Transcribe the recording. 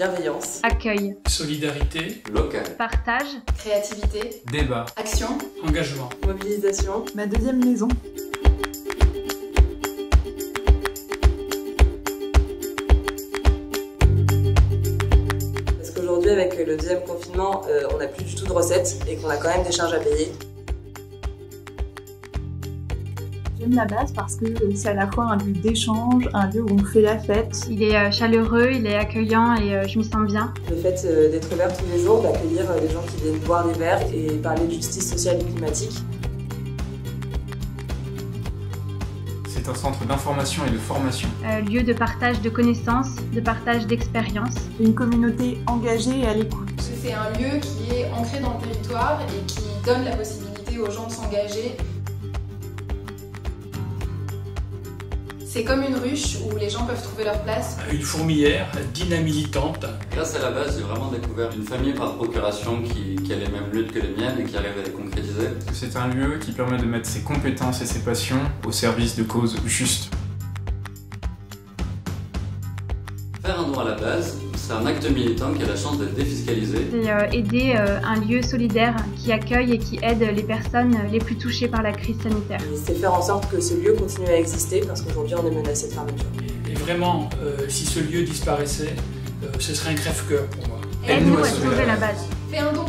bienveillance, accueil, solidarité, local, partage, créativité, débat, action, engagement, mobilisation, ma deuxième maison. Parce qu'aujourd'hui, avec le deuxième confinement, euh, on n'a plus du tout de recettes et qu'on a quand même des charges à payer. J'aime la base parce que c'est à la fois un lieu d'échange, un lieu où on fait la fête. Il est euh, chaleureux, il est accueillant et euh, je m'y sens bien. Le fait euh, d'être ouvert tous les jours, d'accueillir les gens qui viennent boire des verres et parler de justice sociale et climatique. C'est un centre d'information et de formation. Euh, lieu de partage de connaissances, de partage d'expériences. Une communauté engagée et à l'écoute. C'est un lieu qui est ancré dans le territoire et qui donne la possibilité aux gens de s'engager C'est comme une ruche où les gens peuvent trouver leur place. Une fourmilière dynamilitante. Grâce à la base, j'ai vraiment découvert une famille par procuration qui, qui, a les mêmes luttes que les miennes et qui arrive à les concrétiser. C'est un lieu qui permet de mettre ses compétences et ses passions au service de causes justes. Faire un don à la base, c'est un acte militant qui a la chance d'être défiscalisé. C'est euh, aider euh, un lieu solidaire qui accueille et qui aide les personnes les plus touchées par la crise sanitaire. C'est faire en sorte que ce lieu continue à exister parce qu'aujourd'hui on est menacé de fermeture. Et vraiment, euh, si ce lieu disparaissait, ce serait un crève-cœur pour moi. Aide-nous à sauver la base. Fais un don